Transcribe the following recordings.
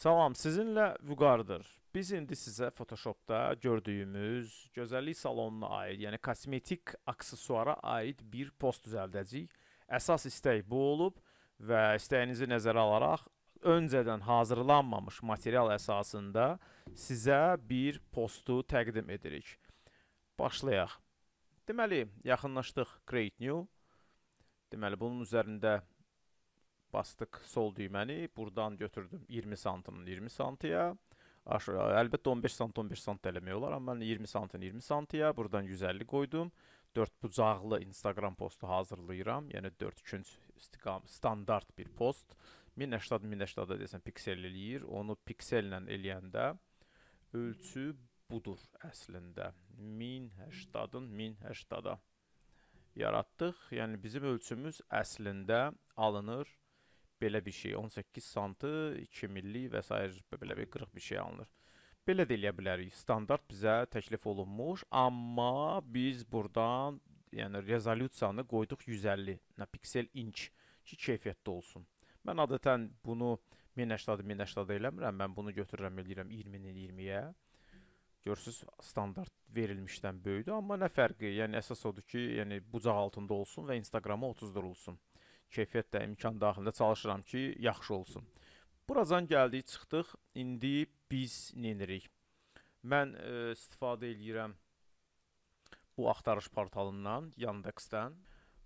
Salam, sizinlə Vüqardır. Biz indi sizə Photoshopda gördüyümüz gözəllik salonuna aid, yəni kosmetik aksesuara aid bir post düzəldəcəyik. Əsas istək bu olub və istəyinizi nəzərə alaraq öncədən hazırlanmamış material əsasında sizə bir postu təqdim edirik. Başlayaq. Deməli, yaxınlaşdıq Create New. Deməli, bunun üzərində bastıq sol düyməni, buradan götürdüm 20 santın 20 santiyə. Aşağı, əlbəttə 15 sant 15 sant eləmək olar, amma mən 20 santın 20 santiyə, buradan 150 qoydum. 4 bucaqlı Instagram postu hazırlayıram. Yəni 4 künc istiqam standart bir post. 1080 1080 desən piksel eləyir. Onu piksellə eləyəndə ölçü budur əslində. 1080-ın 1080-a yaratdıq. Yəni bizim ölçümüz əslində alınır belə bir şey 18 santı 2 millik və s. belə bir 40 bir şey alınır. Belə də eləyə bilərik. Standart bizə təklif olunmuş, amma biz burdan yəni rezolyusiyanı qoyduq 150 nə piksel inç ki, keyfiyyətli olsun. Mən adətən bunu 1080 1080 eləmirəm. Mən bunu götürürəm eləyirəm 20-nin 20-yə. Görürsüz, standart verilmişdən böyükdür, amma nə fərqi? Yəni əsas odur ki, yəni bucaq altında olsun və Instagrama 30 durulsun keyfiyyət də imkan daxilində çalışıram ki, yaxşı olsun. Buradan gəldik, çıxdıq. İndi biz nə edirik? Mən e, istifadə eləyirəm bu axtarış portalından, Yandex-dən.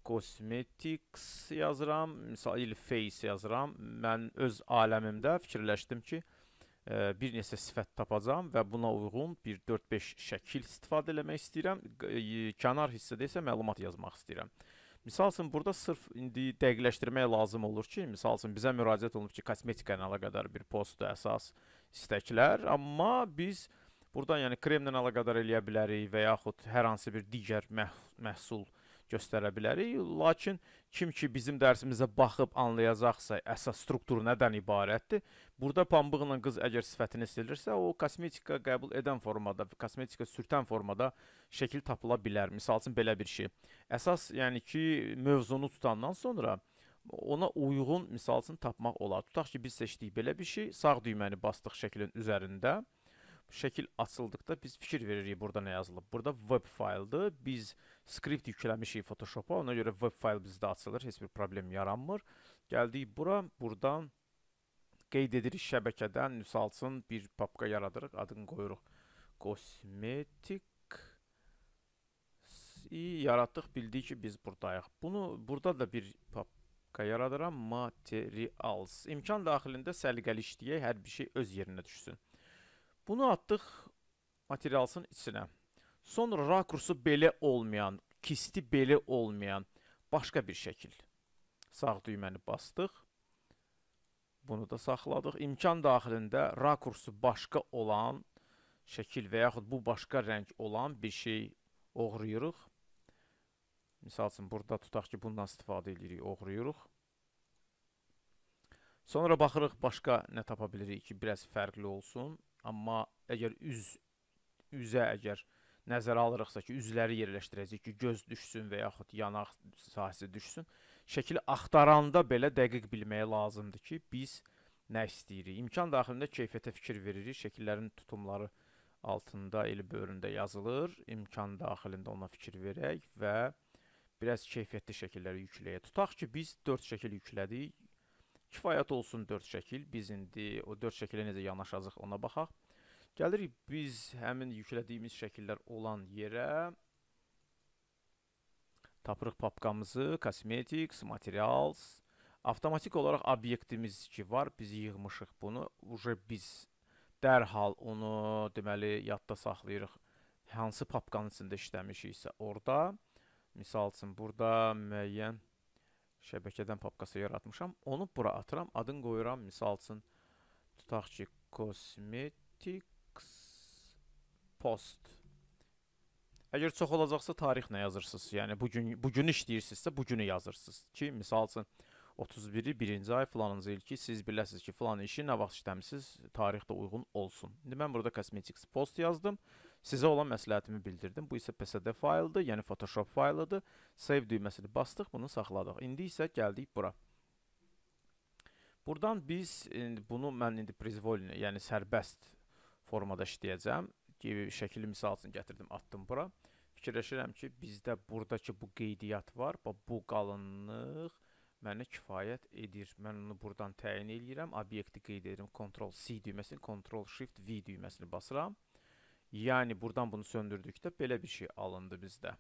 Cosmetics yazıram, misal il face yazıram. Mən öz aləmimdə fikirləşdim ki, e, bir neçə sifət tapacağam və buna uyğun bir 4-5 şəkil istifadə eləmək istəyirəm. E, kənar hissədə isə məlumat yazmaq istəyirəm. Misal üçün burada sırf indi dəqiqləşdirmək lazım olur ki, misal üçün bizə müraciət olunub ki, kosmetika ilə əlaqədar bir postdur əsas istəklər, amma biz buradan yəni kremlə əlaqədar eləyə bilərik və yaxud hər hansı bir digər məh məhsul göstərə bilərik. Lakin kim ki bizim dərsimizə baxıb anlayacaqsa, əsas strukturu nədən ibarətdir? Burada pambıqla qız əgər sifətini silirsə, o kosmetika qəbul edən formada, kosmetika sürtən formada şəkil tapıla bilər. Məsəl üçün belə bir şey. Əsas yəni ki, mövzunu tutandan sonra ona uyğun misal üçün tapmaq olar. Tutaq ki, biz seçdik belə bir şey, sağ düyməni bastıq şəklin üzərində şəkil açıldıqda biz fikir veririk burada nə yazılıb. Burada web fayldır. Biz skript yükləmişik Photoshop-a. Ona görə web fayl bizdə açılır. Heç bir problem yaranmır. Gəldik bura. Buradan qeyd edirik şəbəkədən misalçın bir papka yaradırıq. Adını qoyuruq. Cosmetic yaratdıq. Bildik ki, biz buradayıq. Bunu burada da bir papka yaradıram. Materials. İmkan daxilində səliqəli işləyək. Hər bir şey öz yerinə düşsün. Bunu atdıq materialsın içinə. Sonra rakursu belə olmayan, kisti belə olmayan başqa bir şəkil. Sağ düyməni bastıq. Bunu da saxladıq. İmkan daxilində rakursu başqa olan şəkil və yaxud bu başqa rəng olan bir şey oğruyuruq. Misal üçün, burada tutaq ki, bundan istifadə edirik, oğruyuruq. Sonra baxırıq, başqa nə tapa bilirik ki, biraz fərqli olsun. Amma əgər üz üzə əgər nəzərə alırıqsa ki, üzləri yerləşdirəcəyik ki, göz düşsün və yaxud yanaq sahəsi düşsün, şəkili axtaranda belə dəqiq bilməyə lazımdır ki, biz nə istəyirik. İmkan daxilində keyfiyyətə fikir veririk. Şəkillərin tutumları altında el böyründə yazılır. İmkan daxilində ona fikir verək və biraz keyfiyyətli şəkilləri yükləyə. Tutaq ki, biz 4 şəkil yüklədik. Kifayət olsun 4 şəkil. Biz indi o 4 şəkilə necə yanaşacaq ona baxaq. Gəlirik biz həmin yüklədiyimiz şəkillər olan yerə. Tapırıq papkamızı, Cosmetics, Materials. Avtomatik olaraq obyektimiz ki var, biz yığmışıq bunu. Uje biz dərhal onu deməli yadda saxlayırıq. Hansı papkanın içində işləmişiksə orada. Misal üçün burada müəyyən şəbəkədən papkası yaratmışam. Onu bura atıram. Adını qoyuram. Misal üçün tutaq ki, cosmetics post. Əgər çox olacaqsa tarix nə yazırsınız? Yəni bu gün bu gün işləyirsinizsə, bu günü yazırsınız ki, misal üçün 31-i 1-ci ay filanıncı il ki, siz biləsiniz ki, filan işi nə vaxt işləmisiniz, tarix də uyğun olsun. İndi mən burada cosmetics post yazdım. Sizə olan məsləhətimi bildirdim. Bu isə PSD fayldır, yəni Photoshop faylıdır. Save düyməsini bastıq, bunu saxladıq. İndi isə gəldik bura. Buradan biz bunu mən indi prizvolni, yəni sərbəst formada işləyəcəm. Şəkili misal üçün gətirdim, atdım bura. Fikirləşirəm ki, bizdə buradakı bu qeydiyyat var, bu qalınlıq mənə kifayət edir. Mən onu buradan təyin eləyirəm, obyekti qeyd edirəm, Ctrl C düyməsini, Ctrl Shift V düyməsini basıram. Yəni buradan bunu söndürdükdə belə bir şey alındı bizdə.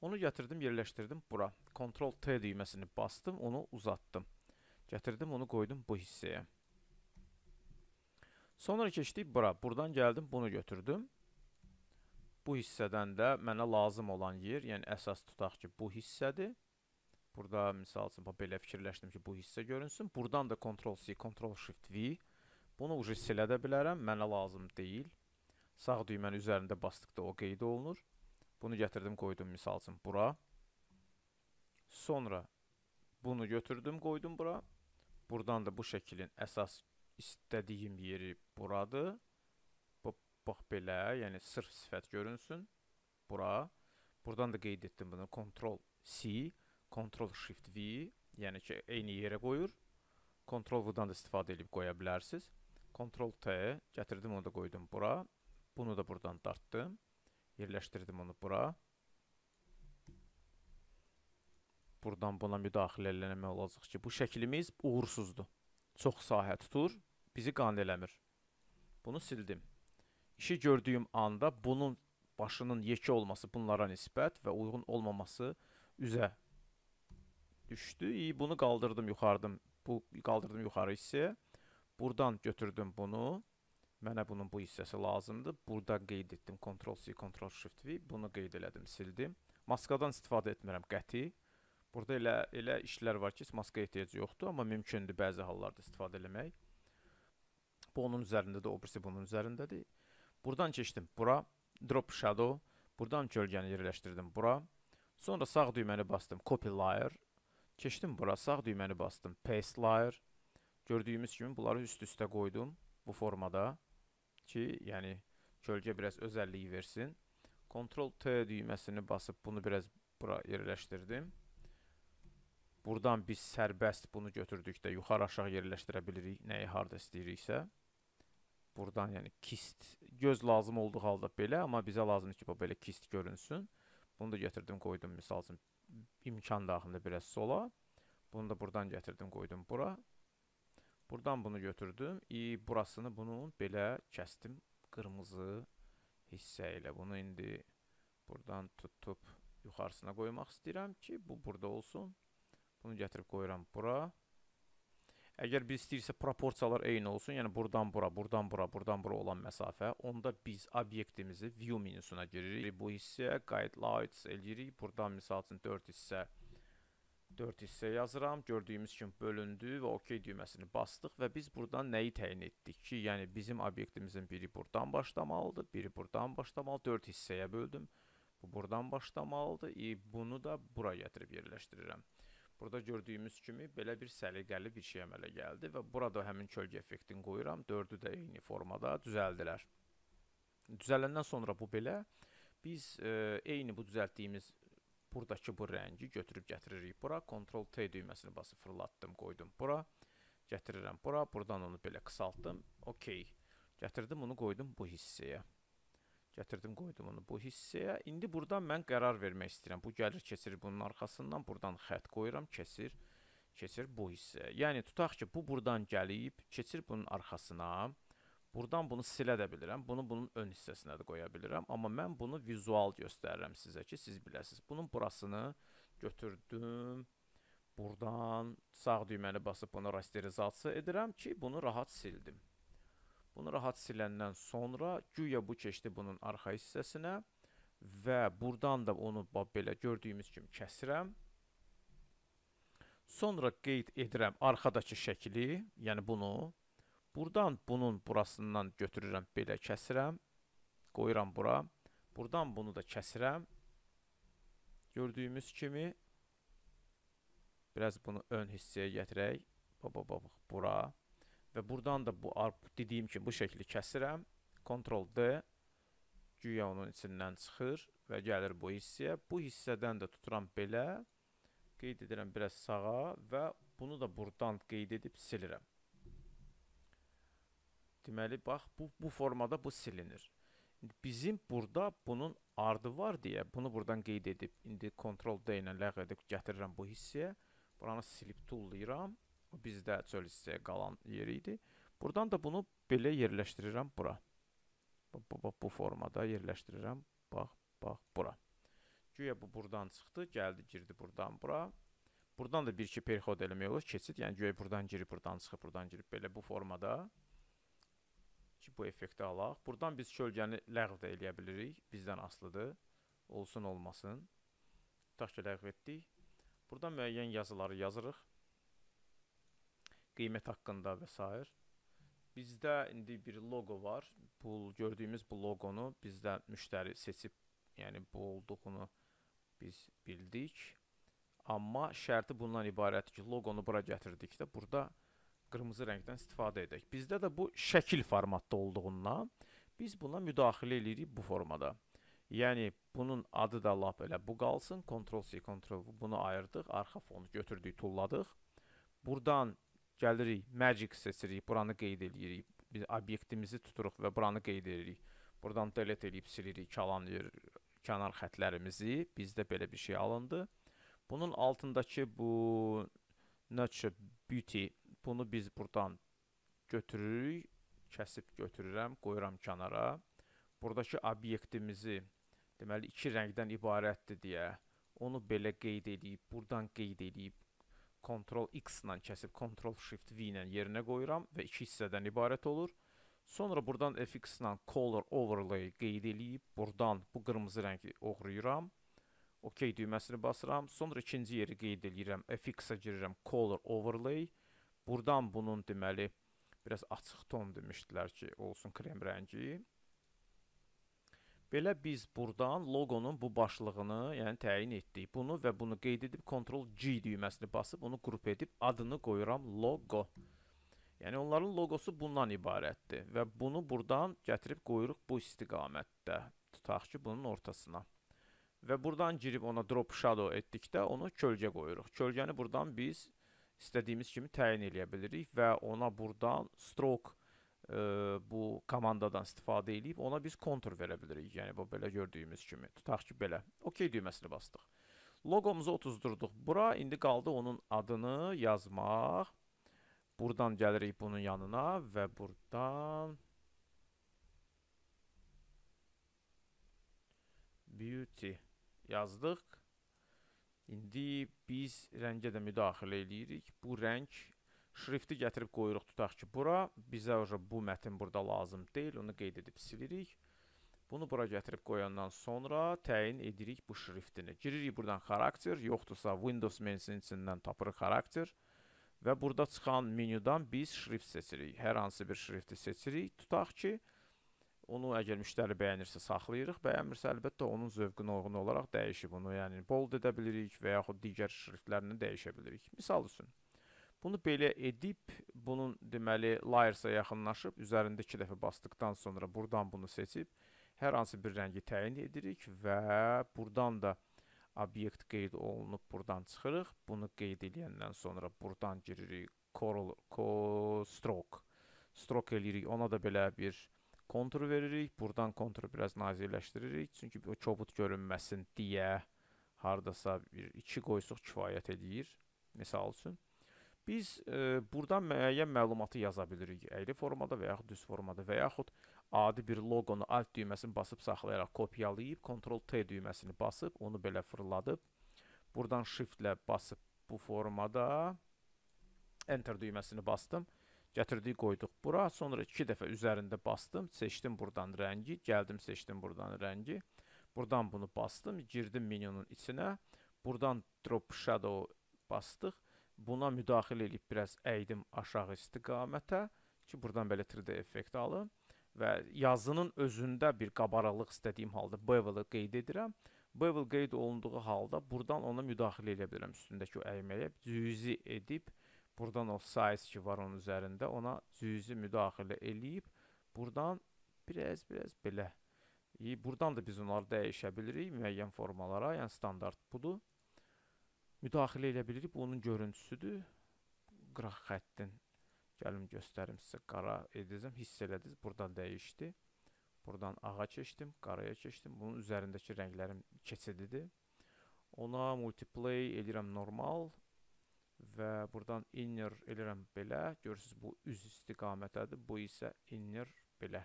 Onu gətirdim, yerləşdirdim bura. Ctrl T düyməsini bastım, onu uzatdım. Gətirdim, onu qoydum bu hissəyə. Sonra keçdik bura. Buradan gəldim, bunu götürdüm. Bu hissədən də mənə lazım olan yer, yəni əsas tutaq ki, bu hissədir. Burada misal üçün belə fikirləşdim ki, bu hissə görünsün. Buradan da Ctrl C, Ctrl Shift V. Bunu ucu silə də bilərəm, mənə lazım deyil. Sağ düyməni üzərində basdıqda o qeyd olunur. Bunu gətirdim, qoydum misal üçün bura. Sonra bunu götürdüm, qoydum bura. Buradan da bu şəklin əsas istədiyim yeri buradır. Bu, bax belə, yəni sırf sifət görünsün. Bura. Buradan da qeyd etdim bunu. Ctrl C, Ctrl Shift V, yəni ki, eyni yerə qoyur. Ctrl V-dan da istifadə edib qoya bilərsiniz. Ctrl T, gətirdim onu da qoydum bura. Bunu da buradan dartdım. Yerləşdirdim onu bura. Buradan buna müdaxilə eləmək olacaq ki, bu şəklimiz uğursuzdur. Çox sahə tutur, bizi qane eləmir. Bunu sildim. İşi gördüyüm anda bunun başının yekə olması bunlara nisbət və uyğun olmaması üzə düşdü. İyi, bunu qaldırdım yuxarıdan. Bu qaldırdım yuxarı hissəyə. Buradan götürdüm bunu. Mənə bunun bu hissəsi lazımdır. Burada qeyd etdim Ctrl C, Ctrl Shift V. Bunu qeyd elədim, sildim. Maskadan istifadə etmirəm qəti. Burada elə elə işlər var ki, maska ehtiyacı yoxdur, amma mümkündür bəzi hallarda istifadə eləmək. Bu onun üzərindədir, o birisi bunun üzərindədir. Buradan keçdim bura, Drop Shadow. Buradan kölgəni yerləşdirdim bura. Sonra sağ düyməni bastım, Copy Layer. Keçdim bura, sağ düyməni bastım, Paste Layer. Gördüyümüz kimi bunları üst-üstə qoydum bu formada ki, yəni kölgə biraz özəlliyi versin. Ctrl T düyməsini basıb bunu biraz bura yerləşdirdim. Buradan biz sərbəst bunu götürdükdə yuxarı aşağı yerləşdirə bilirik, nəyi harda istəyiriksə. Buradan yəni kist, göz lazım olduğu halda belə, amma bizə lazımdır ki, bu belə kist görünsün. Bunu da gətirdim, qoydum misal üçün imkan daxilində biraz sola. Bunu da buradan gətirdim, qoydum bura. Buradan bunu götürdüm. İ burasını bunun belə kəsdim. Qırmızı hissə ilə bunu indi buradan tutub yuxarısına qoymaq istəyirəm ki, bu burada olsun. Bunu gətirib qoyuram bura. Əgər biz istəyirsə proporsiyalar eyni olsun, yəni buradan bura, buradan bura, buradan bura olan məsafə, onda biz obyektimizi view menüsuna giririk. Bu hissəyə guide lights eləyirik. Buradan misal üçün 4 hissə 4 hissə yazıram. Gördüyümüz kimi bölündü və OK düyməsini bastıq və biz buradan nəyi təyin etdik ki, yəni bizim obyektimizin biri buradan başlamalıdır, biri buradan başlamalı. 4 hissəyə böldüm. Bu buradan başlamalıdır. E, bunu da bura gətirib yerləşdirirəm. Burada gördüyümüz kimi belə bir səliqəli bir şey əmələ gəldi və burada həmin kölgə effektini qoyuram. Dördü də eyni formada düzəldilər. Düzələndən sonra bu belə biz e, eyni bu düzəltdiyimiz buradakı bu rəngi götürüb gətiririk bura. Ctrl T düyməsini basıb fırlatdım, qoydum bura. Gətirirəm bura. Buradan onu belə qısaltdım. OK. Gətirdim onu qoydum bu hissəyə. Gətirdim, qoydum onu bu hissəyə. İndi buradan mən qərar vermək istəyirəm. Bu gəlir, keçir bunun arxasından. Buradan xətt qoyuram, keçir, keçir bu hissəyə. Yəni tutaq ki, bu buradan gəlib, keçir bunun arxasına. Buradan bunu silə də bilirəm. Bunu bunun ön hissəsinə də qoya bilirəm. Amma mən bunu vizual göstərirəm sizə ki, siz biləsiniz. Bunun burasını götürdüm. Buradan sağ düyməni basıb bunu rasterizasiya edirəm ki, bunu rahat sildim. Bunu rahat siləndən sonra güya bu keçdi bunun arxa hissəsinə və buradan da onu belə gördüyümüz kimi kəsirəm. Sonra qeyd edirəm arxadakı şəkli, yəni bunu Buradan bunun burasından götürürəm, belə kəsirəm. Qoyuram bura. Buradan bunu da kəsirəm. Gördüyümüz kimi biraz bunu ön hissəyə gətirək. Baba baba bura. Və buradan da bu dediyim kimi bu şəkli kəsirəm. Ctrl D güya onun içindən çıxır və gəlir bu hissəyə. Bu hissədən də tuturam belə. Qeyd edirəm biraz sağa və bunu da buradan qeyd edib silirəm. Deməli bax bu bu formada bu silinir. Bizim burada bunun ardı var deyə bunu buradan qeyd edib indi Ctrl D ilə ləğv edib gətirirəm bu hissəyə. Buranı silib tullayıram. Bu bizdə çöl hissəyə qalan yer idi. Buradan da bunu belə yerləşdirirəm bura. Bu, bu, bu formada yerləşdirirəm. Bax, bax bura. Güya bu buradan çıxdı, gəldi, girdi buradan bura. Buradan da bir-iki perixod eləmək olur, keçid. Yəni güya buradan girib, buradan çıxıb, buradan girib belə bu formada ki, bu effekti alaq. Buradan biz kölgəni ləğv də eləyə bilirik. Bizdən asılıdır. Olsun, olmasın. Tutaq ki, ləğv etdik. Buradan müəyyən yazıları yazırıq. Qiymət haqqında və s. Bizdə indi bir loqo var. Bu gördüyümüz bu loqonu bizdə müştəri seçib, yəni bu olduğunu biz bildik. Amma şərti bundan ibarətdir ki, loqonu bura gətirdikdə burada qırmızı rəngdən istifadə edək. Bizdə də bu şəkil formatda olduğundan biz buna müdaxilə eləyirik bu formada. Yəni bunun adı da lap elə bu qalsın. Ctrl C, Ctrl V bunu ayırdıq, arxa fonu götürdük, tulladıq. Buradan gəlirik, magic seçirik, buranı qeyd eləyirik. Biz obyektimizi tuturuq və buranı qeyd edirik. Buradan delete eləyib silirik kalan yer, kənar xətlərimizi. Bizdə belə bir şey alındı. Bunun altındakı bu Nature Beauty bunu biz buradan götürürük, kəsib götürürəm, qoyuram kənara. Buradakı obyektimizi deməli iki rəngdən ibarətdir deyə onu belə qeyd edib, buradan qeyd edib Ctrl X ilə kəsib Ctrl Shift V ilə yerinə qoyuram və iki hissədən ibarət olur. Sonra buradan FX ilə Color Overlay qeyd eləyib, buradan bu qırmızı rəngi oğrayıram. OK düyməsini basıram. Sonra ikinci yeri qeyd eləyirəm. FX-ə girirəm Color Overlay. Buradan bunun deməli biraz açıq ton demişdilər ki, olsun krem rəngi. Belə biz burdan loqonun bu başlığını, yəni təyin etdik. Bunu və bunu qeyd edib Ctrl G düyməsini basıb onu qrup edib adını qoyuram loqo. Yəni onların loqosu bundan ibarətdir və bunu burdan gətirib qoyuruq bu istiqamətdə. Tutaq ki, bunun ortasına. Və burdan girib ona drop shadow etdikdə onu kölgə qoyuruq. Kölgəni burdan biz istədiyimiz kimi təyin eləyə bilirik və ona burdan stroke bu komandadan istifadə edib ona biz kontur verə bilirik. Yəni bu belə gördüyümüz kimi. Tutaq ki, belə. OK düyməsini bastıq. Loqomuzu otuzdurduq. Bura indi qaldı onun adını yazmaq. Buradan gəlirik bunun yanına və buradan beauty yazdıq. İndi biz rəngə də müdaxilə eləyirik. Bu rəng şrifti gətirib qoyuruq tutaq ki, bura bizə bu mətin burada lazım deyil, onu qeyd edib silirik. Bunu bura gətirib qoyandan sonra təyin edirik bu şriftini. Giririk buradan xarakter, yoxdursa Windows menüsünün içindən tapırıq xarakter və burada çıxan menyudan biz şrift seçirik. Hər hansı bir şrifti seçirik. Tutaq ki, onu əgər müştəri bəyənirsə saxlayırıq, bəyənmirsə əlbəttə onun zövqünə uyğun olaraq dəyişib bunu. Yəni bold edə bilirik və yaxud digər şriftlərini dəyişə bilirik. Misal üçün Bunu belə edib, bunun deməli layersə yaxınlaşıb, üzərində iki dəfə basdıqdan sonra buradan bunu seçib, hər hansı bir rəngi təyin edirik və buradan da obyekt qeyd olunub buradan çıxırıq. Bunu qeyd edəndən sonra buradan giririk Coral Co Stroke. Stroke eləyirik. Ona da belə bir kontur veririk. Buradan konturu biraz nazirləşdiririk. Çünki o kobud görünməsin deyə hardasa bir 2 qoysuq kifayət edir. Misal üçün. Biz e, buradan müəyyən məlumatı yaza bilirik. Əyri formada və yaxud düz formada və yaxud adi bir loqonu alt düyməsini basıb saxlayaraq kopyalayıb, Ctrl T düyməsini basıb, onu belə fırladıb, buradan Shift ilə basıb bu formada Enter düyməsini bastım. Gətirdik, qoyduq bura. Sonra iki dəfə üzərində bastım. Seçdim buradan rəngi. Gəldim, seçdim buradan rəngi. Buradan bunu bastım. Girdim menyunun içinə. Buradan Drop Shadow bastıq Buna müdaxilə edib biraz əydim aşağı istiqamətə ki, buradan belə 3D effekt alım və yazının özündə bir qabaralıq istədiyim halda bevel-ı qeyd edirəm. Bevel qeyd olunduğu halda buradan ona müdaxilə edə bilirəm üstündəki o əyməyə. Cüzi edib buradan o size ki var onun üzərində ona cüzi müdaxilə eləyib buradan biraz biraz belə Buradan da biz onları dəyişə bilirik müəyyən formalara, yəni standart budur müdaxilə edə bilirik. Bu onun görüntüsüdür. Qıraq xəttin Gəlim göstərim sizə. Qara edəcəm. Hiss elədiniz. Buradan dəyişdi. Buradan ağa keçdim, qaraya keçdim. Bunun üzərindəki rənglərim keçididir. Ona multiplay edirəm normal və buradan inner edirəm belə. Görürsüz bu üz istiqamətədir. Bu isə inner belə.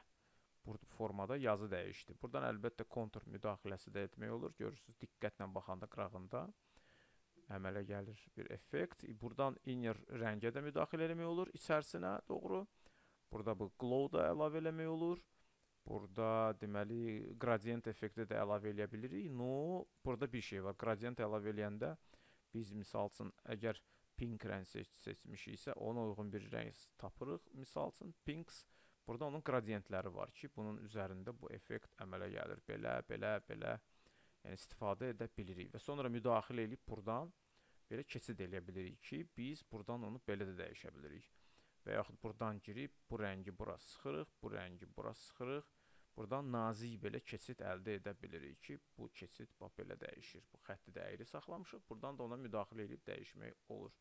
Bu formada yazı dəyişdi. Buradan əlbəttə kontur müdaxiləsi də etmək olur. Görürsüz diqqətlə baxanda qırağında əmələ gəlir bir effekt. Buradan inner rəngə də müdaxilə etmək olur içərisinə doğru. Burada bu glow da əlavə eləmək olur. Burada deməli gradient effekti də əlavə eləyə bilirik. No, burada bir şey var. Gradient əlavə eləyəndə biz misal üçün əgər pink rəng seç seçmişiksə, ona uyğun bir rəng tapırıq. Misal üçün pinks burada onun qradientləri var ki, bunun üzərində bu effekt əmələ gəlir. Belə, belə, belə yəni istifadə edə bilirik və sonra müdaxilə edib burdan belə keçid eləyə bilirik ki, biz burdan onu belə də dəyişə bilirik. Və yaxud burdan girib bu rəngi bura sıxırıq, bu rəngi bura sıxırıq. Buradan nazik belə keçid əldə edə bilirik ki, bu keçid bax belə dəyişir. Bu xətti də əyri saxlamışıq. Buradan da ona müdaxilə edib dəyişmək olur.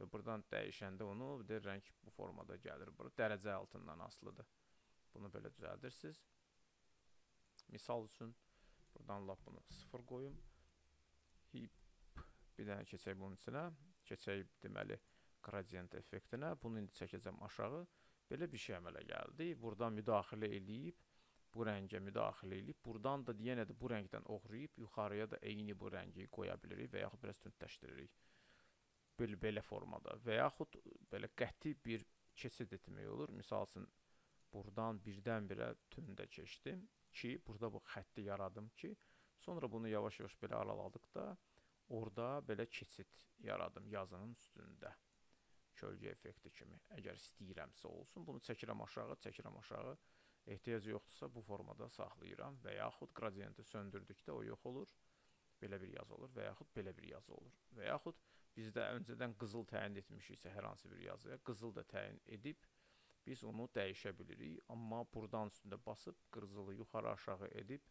Və buradan dəyişəndə onu də rəng bu formada gəlir. Bura dərəcə altından asılıdır. Bunu belə düzəldirsiniz. Misal üçün buradan lap bunu 0 qoyum. Hip bir dənə keçək bunun içinə. Keçək deməli gradient effektinə. Bunu indi çəkəcəm aşağı. Belə bir şey əmələ gəldi. Buradan müdaxilə eləyib bu rəngə müdaxilə edib, buradan da yenə də bu rəngdən oxrayıb yuxarıya da eyni bu rəngi qoya bilirik və yaxud biraz tündləşdiririk. Belə, belə formada və yaxud belə qəti bir keçid etmək olur. Misal üçün buradan birdən-birə tündə keçdim ki, burada bu xətti yaradım ki, sonra bunu yavaş-yavaş belə araladıqda orada belə keçid yaradım yazının üstündə kölgə effekti kimi. Əgər istəyirəmsə olsun, bunu çəkirəm aşağı, çəkirəm aşağı. Ehtiyac yoxdursa bu formada saxlayıram və yaxud qradienti söndürdükdə o yox olur. Belə bir yazı olur və yaxud belə bir yazı olur. Və yaxud bizdə öncədən qızıl təyin etmişiksə hər hansı bir yazıya, qızıl da təyin edib biz onu dəyişə bilirik. Amma buradan üstündə basıb qızılı yuxarı aşağı edib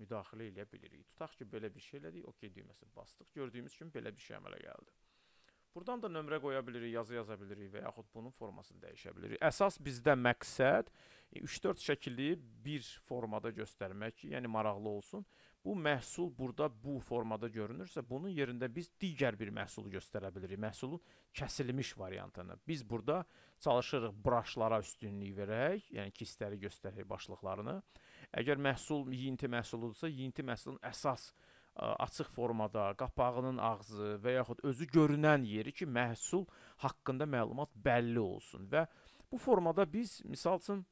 müdaxilə edə bilirik. Tutaq ki, belə bir şey elədik, OK düyməsini bastıq. Gördüyümüz kimi belə bir şey əmələ gəldi. Buradan da nömrə qoya bilirik, yazı yaza bilirik və yaxud bunun formasını dəyişə bilirik. Əsas bizdə məqsəd 3-4 e, şəkili bir formada göstərmək yəni maraqlı olsun. Bu məhsul burada bu formada görünürsə, bunun yerində biz digər bir məhsulu göstərə bilirik. Məhsulun kəsilmiş variantını. Biz burada çalışırıq braşlara üstünlük verək, yəni kistləri göstərək başlıqlarını. Əgər məhsul yeyinti məhsuludursa, yeyinti məhsulun əsas açıq formada, qapağının ağzı və yaxud özü görünən yeri ki, məhsul haqqında məlumat bəlli olsun və bu formada biz misal üçün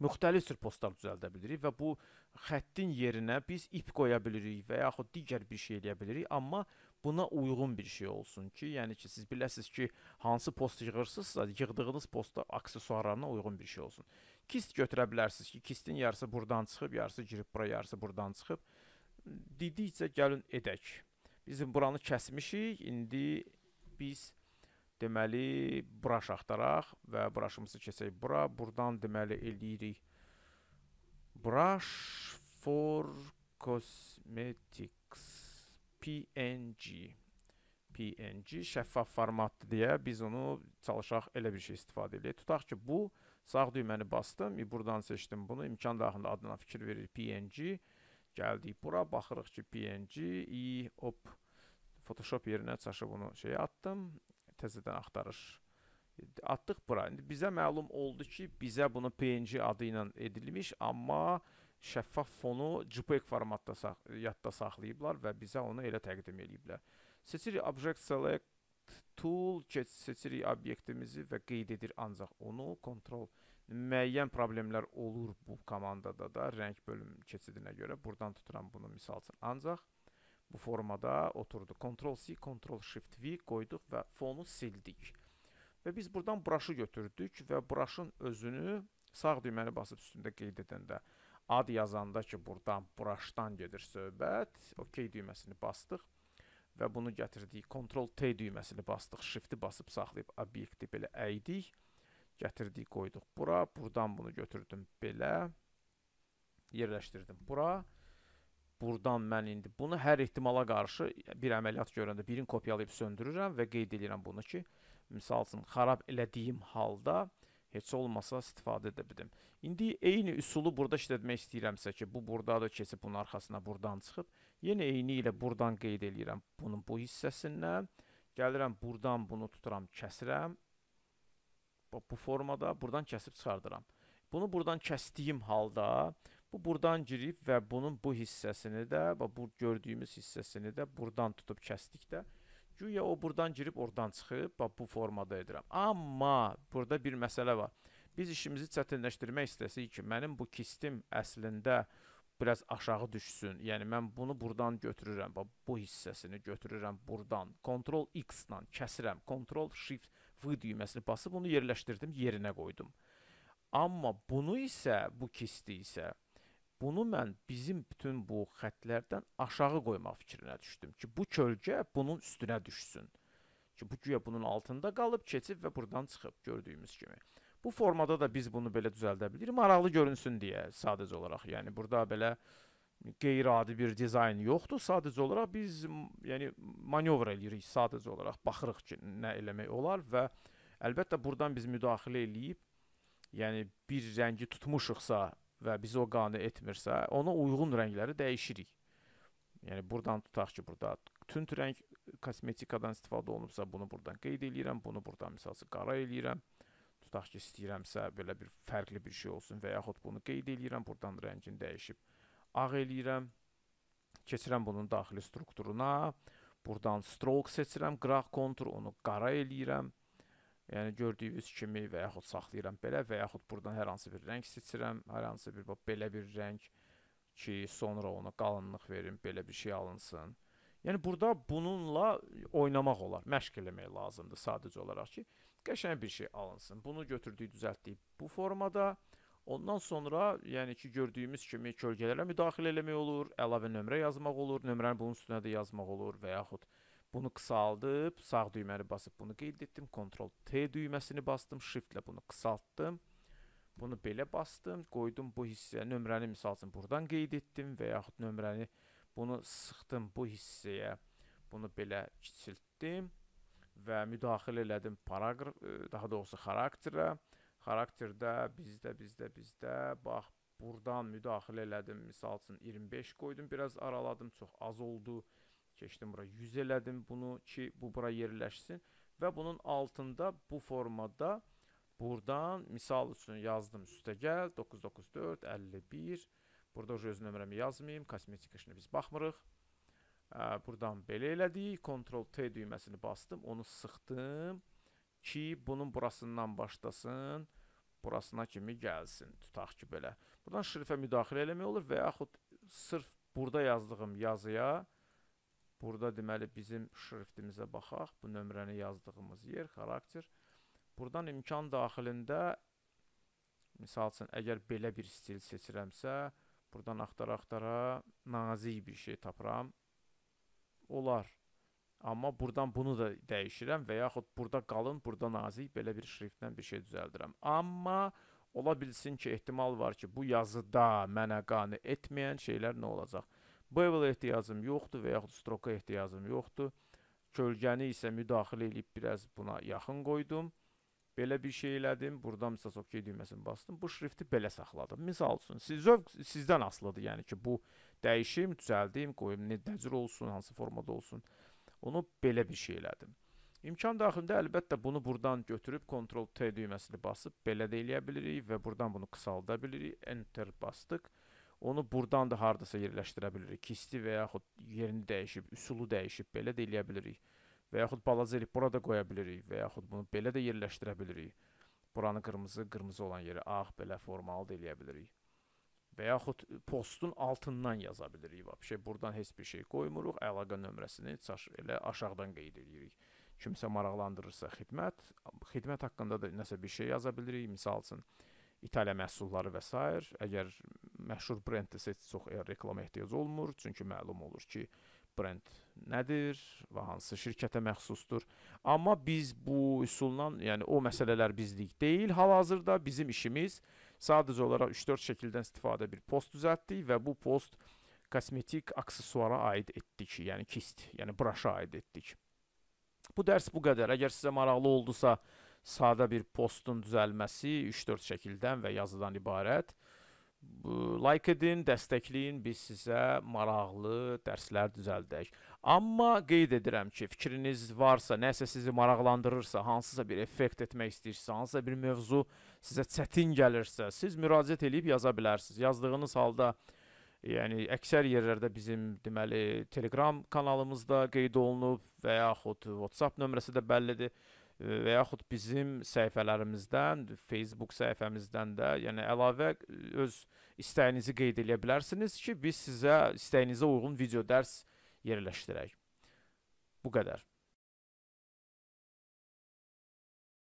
müxtəlif cür postlar düzəldə bilirik və bu xəttin yerinə biz ip qoya bilirik və yaxud digər bir şey eləyə bilirik, amma buna uyğun bir şey olsun ki, yəni ki, siz biləsiniz ki, hansı post yığırsınızsa, yığdığınız posta aksesuarlarına uyğun bir şey olsun. Kist götürə bilərsiniz ki, kistin yarısı buradan çıxıb, yarısı girib bura, yarısı buradan çıxıb dedikcə gəlin edək. Bizim buranı kəsmişik. İndi biz deməli brush axtaraq və brushımızı keçək bura. Burdan deməli eləyirik brush for cosmetics PNG PNG şəffaf formatdır deyə biz onu çalışaq elə bir şey istifadə edək. Tutaq ki, bu sağ düyməni bastım, buradan seçdim bunu, imkan daxilində adına fikir verir PNG Gəldik bura, baxırıq ki, PNG, i, hop, Photoshop yerinə çaşıb bunu şeyə atdım, təzədən axtarış atdıq bura. İndi bizə məlum oldu ki, bizə bunu PNG adı ilə edilmiş, amma şəffaf fonu JPEG formatda sax yadda saxlayıblar və bizə onu elə təqdim ediblər. Seçirik Object Select Tool, seçirik obyektimizi və qeyd edir ancaq onu, Ctrl müəyyən problemlər olur bu komandada da rəng bölüm keçidinə görə. Buradan tuturam bunu misal üçün. Ancaq bu formada oturdu. Ctrl-C, Ctrl-Shift-V qoyduq və fonu sildik. Və biz buradan braşı götürdük və braşın özünü sağ düyməni basıb üstündə qeyd edəndə ad yazanda ki, buradan braşdan gedir söhbət. OK düyməsini bastıq və bunu gətirdik. Ctrl-T düyməsini bastıq, Shift-i basıb saxlayıb obyekti belə əydik gətirdik, qoyduq bura. Buradan bunu götürdüm belə. Yerləşdirdim bura. Buradan mən indi bunu hər ehtimala qarşı bir əməliyyat görəndə birini kopyalayıb söndürürəm və qeyd edirəm bunu ki, misal üçün xarab elədiyim halda heç olmasa istifadə edə bilim. İndi eyni üsulu burada işlətmək istəyirəmsə ki, bu burdadır, keçib bunun arxasına burdan çıxıb, yenə eyni ilə burdan qeyd eləyirəm bunun bu hissəsindən. Gəlirəm burdan bunu tuturam, kəsirəm. Bu, bu formada burdan kəsib çıxardıram. Bunu burdan kəsdiyim halda bu burdan girib və bunun bu hissəsini də, bu gördüyümüz hissəsini də burdan tutub kəsdikdə Güya o buradan girib oradan çıxıb, bax bu formada edirəm. Amma burada bir məsələ var. Biz işimizi çətinləşdirmək istəsirik ki, mənim bu kistim əslində biraz aşağı düşsün. Yəni mən bunu buradan götürürəm. Bax bu hissəsini götürürəm buradan. Ctrl X ilə kəsirəm. Ctrl Shift V düyməsini basıb onu yerləşdirdim, yerinə qoydum. Amma bunu isə bu kisti isə Bunu mən bizim bütün bu xətlərdən aşağı qoymaq fikrinə düşdüm ki, bu kölgə bunun üstünə düşsün. Ki, bu güya bunun altında qalıb, keçib və buradan çıxıb gördüyümüz kimi. Bu formada da biz bunu belə düzəldə bilirik. Maraqlı görünsün deyə sadəcə olaraq. Yəni burada belə qeyri-adi bir dizayn yoxdur. Sadəcə olaraq biz yəni manevr eləyirik sadəcə olaraq. Baxırıq ki, nə eləmək olar və əlbəttə burdan biz müdaxilə eləyib yəni bir rəngi tutmuşuqsa və bizi o qane etmirsə, ona uyğun rəngləri dəyişirik. Yəni buradan tutaq ki, burada tünd rəng kosmetikadan istifadə olunubsa, bunu buradan qeyd eləyirəm, bunu buradan misalçı qara eləyirəm. Tutaq ki, istəyirəmsə belə bir fərqli bir şey olsun və yaxud bunu qeyd eləyirəm, buradan rəngini dəyişib ağ eləyirəm. Keçirəm bunun daxili strukturuna. Buradan stroke seçirəm, qıraq kontur, onu qara eləyirəm. Yəni gördüyünüz kimi və yaxud saxlayıram belə və yaxud buradan hər hansı bir rəng seçirəm, hər hansı bir belə bir rəng ki, sonra ona qalınlıq verim, belə bir şey alınsın. Yəni burada bununla oynamaq olar, məşq eləmək lazımdır sadəcə olaraq ki, qəşəng bir şey alınsın. Bunu götürdük, düzəltdik bu formada. Ondan sonra, yəni ki, gördüyümüz kimi kölgələrə müdaxilə eləmək olur, əlavə nömrə yazmaq olur, nömrəni bunun üstünə də yazmaq olur və yaxud Bunu qısaldıb, sağ düyməni basıb bunu qeyd etdim. Ctrl T düyməsini bastım, Shift ilə bunu qısaltdım. Bunu belə bastım, qoydum bu hissəyə, nömrəni misal üçün buradan qeyd etdim və yaxud nömrəni bunu sıxdım bu hissəyə. Bunu belə kiçiltdim və müdaxilə elədim paraqraf, e, daha doğrusu xarakterə. Xarakterdə bizdə, bizdə, bizdə. Bax buradan müdaxilə elədim. Misal üçün 25 qoydum, biraz araladım, çox az oldu. Keçdim bura 100 elədim bunu ki, bu bura yerləşsin. Və bunun altında bu formada buradan misal üçün yazdım. Üstə gəl 994 51 burada öz nömrəmi yazmayım, kosmetika işinə biz baxmırıq. Buradan belə elədik, Ctrl T düyməsini bastım, onu sıxdım ki, bunun burasından başlasın, burasına kimi gəlsin, tutaq ki, belə. Buradan şrifə müdaxilə eləmək olur və yaxud sırf burada yazdığım yazıya Burada deməli bizim şriftimizə baxaq. Bu nömrəni yazdığımız yer, xarakter. Buradan imkan daxilində misal üçün əgər belə bir stil seçirəmsə, buradan axtara-axtara nazik bir şey tapıram. Olar. Amma buradan bunu da dəyişirəm və yaxud burada qalın, burada nazik belə bir şriftlə bir şey düzəldirəm. Amma ola bilsin ki, ehtimal var ki, bu yazıda mənə qane etməyən şeylər nə olacaq? Bevel ehtiyacım yoxdur və yaxud stroka ehtiyacım yoxdur. Kölgəni isə müdaxilə edib biraz buna yaxın qoydum. Belə bir şey elədim. Buradan misal OK düyməsini bastım. Bu şrifti belə saxladım. Misal üçün, siz zövq sizdən asılıdır. Yəni ki, bu dəyişim, düzəldim, qoyum, nə dəcür olsun, hansı formada olsun. Onu belə bir şey elədim. İmkan daxilində əlbəttə bunu buradan götürüb Ctrl T düyməsini basıb belə də eləyə bilirik və buradan bunu qısalda bilirik. Enter bastıq. Onu burdan da hardasa yerləşdirə bilirik. Kisti və yaxud yerini dəyişib, üsulu dəyişib belə də eləyə bilirik. Və yaxud balaca elib burada qoya bilirik və yaxud bunu belə də yerləşdirə bilirik. Buranı qırmızı, qırmızı olan yeri ağ belə formalı da eləyə bilirik. Və yaxud postun altından yaza bilirik. Vəbşə buradan heç bir şey qoymuruq. Əlaqə nömrəsini elə aşağıdan qeyd edirik. Kimsə maraqlandırırsa xidmət, xidmət haqqında da nəsə bir şey yaza bilirik. Misal üçün İtaliya məhsulları və s. Əgər məşhur brenddirsə çox reklama ehtiyac olmur, çünki məlum olur ki, brend nədir və hansı şirkətə məxsusdur. Amma biz bu üsulla, yəni o məsələlər bizlik deyil. Hal-hazırda bizim işimiz sadəcə olaraq 3-4 şəkildən istifadə bir post düzəltdik və bu post kosmetik aksesuara aid etdik, yəni kist, yəni braşa aid etdik. Bu dərs bu qədər. Əgər sizə maraqlı oldusa, sadə bir postun düzəlməsi 3-4 şəkildən və yazıdan ibarət. Like edin, dəstəkləyin, biz sizə maraqlı dərslər düzəldək. Amma qeyd edirəm ki, fikriniz varsa, nəsə sizi maraqlandırırsa, hansısa bir effekt etmək istəyirsinizsə, hansısa bir mövzu sizə çətin gəlirsə, siz müraciət edib yaza bilərsiniz. Yazdığınız halda yəni əksər yerlərdə bizim deməli Telegram kanalımızda qeyd olunub və yaxud WhatsApp nömrəsi də bəllidir e, və yaxud bizim səhifələrimizdən, Facebook səhifəmizdən də, yəni əlavə öz istəyinizi qeyd edə bilərsiniz ki, biz sizə istəyinizə uyğun video dərs yerləşdirək. Bu qədər.